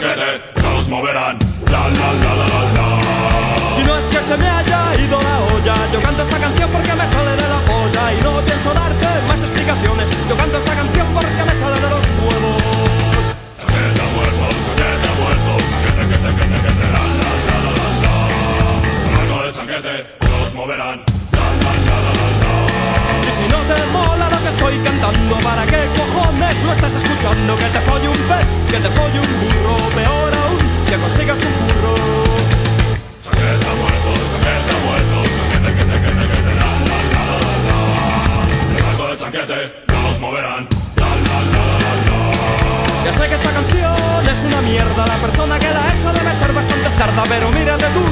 chanquete, nos moverán. La la la la la. Y no es que se me haya ido la olla, yo canto esta canción porque me sale de la polla y no pienso darte más explicaciones. Yo canto esta canción porque me sale de los huevos. Chanquete ha muerto, chanquete ha muerto, chanquete, quete, quete, quete, la la la la la de chanquete, nos moverán. La la la la la la. Y si no te mola lo que estoy cantando, ¿para qué cojones lo estás escuchando? Que te moverán. Ya sé que esta canción es una mierda, la persona que la ha hecho debe ser bastante cerda, pero mírate tú